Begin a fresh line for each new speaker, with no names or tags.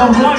Vamos lá.